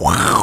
Wow.